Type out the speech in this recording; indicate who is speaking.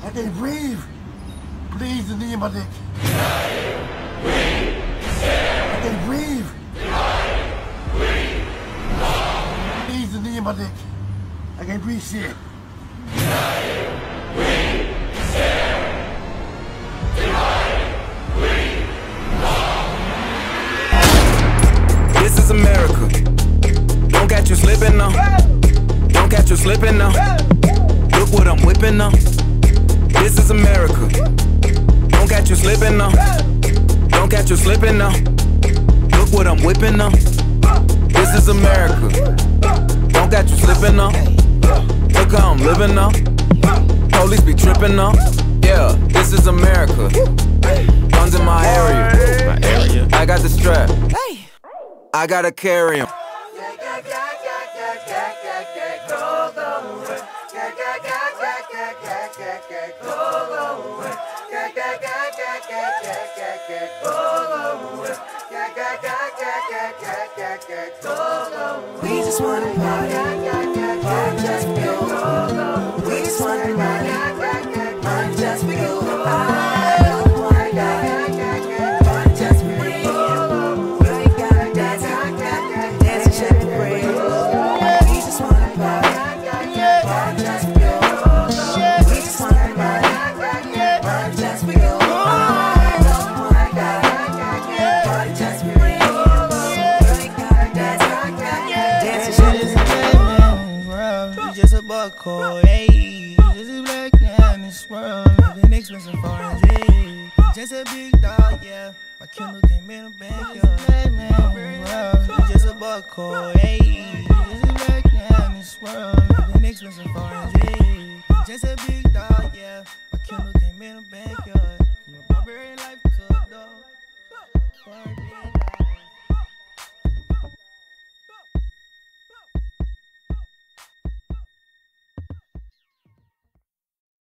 Speaker 1: I can't breathe. Please, the in my dick. I can't breathe. Please, the in my dick. I can't breathe shit.
Speaker 2: This is America. Don't catch you slipping now. Don't catch you slipping now. Look what I'm whipping now. Slipping now. Don't catch you slipping now. Look what I'm whipping now. This is America. Don't catch you slipping now. Look how I'm living now. Police be tripping now. Yeah, this is America. Guns in my area.
Speaker 3: My area.
Speaker 2: I got the strap. I gotta carry 'em.
Speaker 4: We just wanna party, party just for you. We just wanna party, party just. Party, party just. We ain't gotta dance, dance and shake the bread. We just wanna party, party just for you. for
Speaker 5: a cold, ayy. Just a black man in this world, living expensive foreign, ayy. Just a big dog, yeah. My Kindle came in a bag, yo. Black man just a buckle, ayy. Just a black man in this world, living expensive foreign, ayy. Just a big dog, yeah. My Kindle came in a bag, yo.